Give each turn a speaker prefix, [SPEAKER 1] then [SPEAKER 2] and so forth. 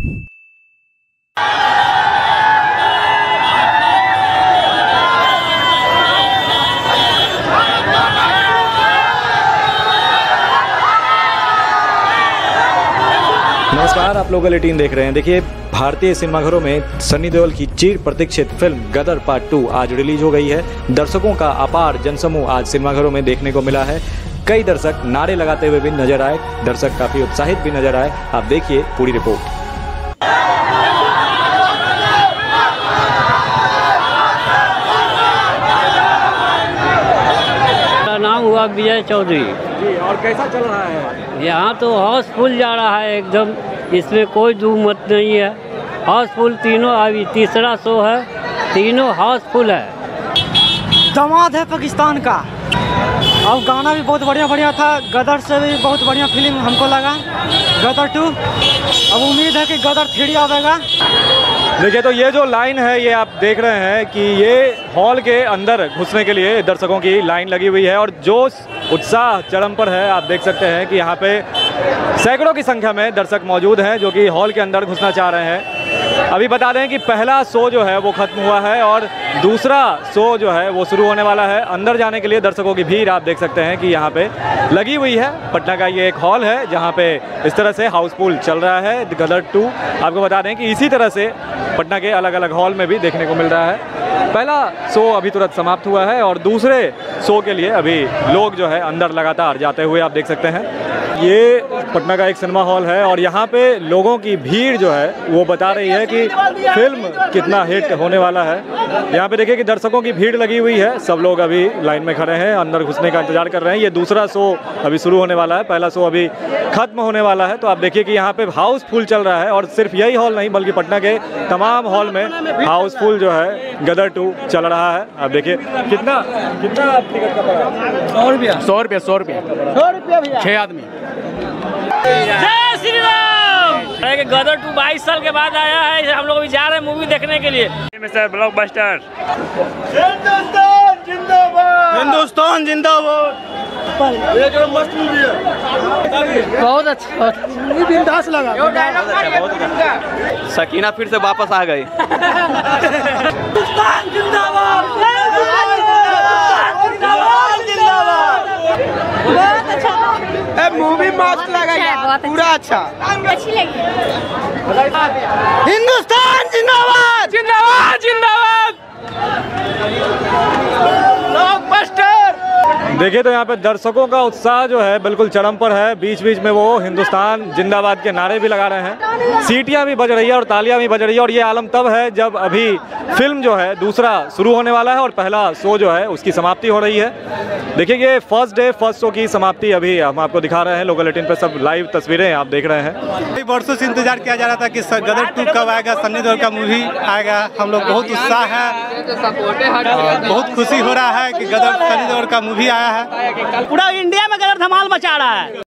[SPEAKER 1] नमस्कार, आप लोग एटीन देख रहे हैं। देखिए, भारतीय सिनेमाघरों में सन्नी देओल की चीर प्रतीक्षित फ़िल्म गदर पार्ट टू आज रिलीज़ हो गई है। दर्शकों का अपार जनसमूह आज सिनेमाघरों में देखने को मिला है। कई दर्शक नारे लगाते हुए भी नज़र आए। दर्शक काफ़ी उत्साहित भी नज़र आए। आप देखिए पूरी रिपोर्ट।
[SPEAKER 2] विजय चौधरी।
[SPEAKER 1] जी और कैसा चल रहा है?
[SPEAKER 2] यहाँ तो हाउसफुल जा रहा है एकदम इसमें कोई दू मत नहीं है। हाउसफुल तीनों अभी तीसरा शो है तीनों हाउसफुल है।
[SPEAKER 3] दमाद है पाकिस्तान का। और गाना भी बहुत बढ़िया बढ़िया था। गदर से भी बहुत बढ़िया फ़िल्म हमको लगा। गदर टू अब उम्मीद है कि गदर थ्री आवेगा।
[SPEAKER 1] देखिए तो ये जो लाइन है, ये आप देख रहे हैं कि ये हॉल के अंदर घुसने के लिए दर्शकों की लाइन लगी हुई है और जोश उत्साह चरम पर है, आप देख सकते हैं कि यहाँ पे सैकड़ों की संख्या में दर्शक मौजूद हैं जो कि हॉल के अंदर घुसना चाह रहे हैं। अभी बता दें कि पहला शो जो है वो खत्म हुआ है और दूसरा शो जो है वो शुरू होने वाला है। अंदर जाने के लिए दर्शकों की भीड़ आप देख सकते हैं कि यहाँ पे लगी हुई है। पटना का ये एक हॉल है जहाँ पे इस तरह से हाउसफुल चल रहा है गदर टू। आपको बता दें कि इसी तरह से पटना के अलग अलग हॉल में भी देखने को मिल रहा है। पहला शो अभी तुरंत समाप्त हुआ है और दूसरे शो के लिए अभी लोग जो है अंदर लगातार जाते हुए आप देख सकते हैं। ये पटना का एक सिनेमा हॉल है और यहाँ पे लोगों की भीड़ जो है वो बता रही है कि फ़िल्म कितना हिट होने वाला है। यहाँ पे देखिए कि दर्शकों की भीड़ लगी हुई है। सब लोग अभी लाइन में खड़े हैं अंदर घुसने का इंतज़ार कर रहे हैं। ये दूसरा शो अभी शुरू होने वाला है पहला शो अभी खत्म होने वाला है। तो आप देखिए कि यहाँ पे हाउसफुल चल रहा है और सिर्फ़ यही हॉल नहीं बल्कि पटना के तमाम हॉल में हाउसफुल जो है गदर टू चल रहा है। आप देखिए कितना कितना टिकट का पड़ा?
[SPEAKER 3] सौ रुपया।
[SPEAKER 4] सौ रुपया सौ रुपया।
[SPEAKER 3] सौ रुपया
[SPEAKER 4] छः आदमी।
[SPEAKER 2] जय श्री राम गदर टू बाईस साल के बाद आया है हम लोग अभी जा रहे हैं मूवी देखने के लिए।
[SPEAKER 4] सर ब्लॉकबस्टर
[SPEAKER 3] हिंदुस्तान जिंदाबाद। बहुत अच्छा बिंदास लगा।
[SPEAKER 4] सकीना फिर से वापस आ गई।
[SPEAKER 3] मूवी मस्त लगा
[SPEAKER 5] यार,
[SPEAKER 3] पूरा अच्छा
[SPEAKER 5] अच्छी। लगी
[SPEAKER 3] हिंदुस्तान जिंदाबाद।
[SPEAKER 4] जिंदाबाद जिंदाबाद।
[SPEAKER 1] देखिए तो यहाँ पे दर्शकों का उत्साह जो है बिल्कुल चरम पर है। बीच बीच में वो हिंदुस्तान जिंदाबाद के नारे भी लगा रहे हैं। सीटियाँ भी बज रही है और तालियाँ भी बज रही है और ये आलम तब है जब अभी फ़िल्म जो है दूसरा शुरू होने वाला है और पहला शो जो है उसकी समाप्ति हो रही है। देखिए ये फ़र्स्ट डे फ़र्स्ट शो की समाप्ति अभी हम आपको दिखा रहे हैं। लोकल एटीन पर सब लाइव तस्वीरें आप देख रहे हैं।
[SPEAKER 6] कई वर्षों से इंतज़ार किया जा रहा था कि गदर टू कब आएगा सन्नी देओल का मूवी आएगा। हम लोग बहुत उत्साह है। बहुत खुशी हो रहा है कि गदर सन्नी देओल का मूवी आया है।
[SPEAKER 3] पूरा इंडिया में गदर धमाल मचा रहा है।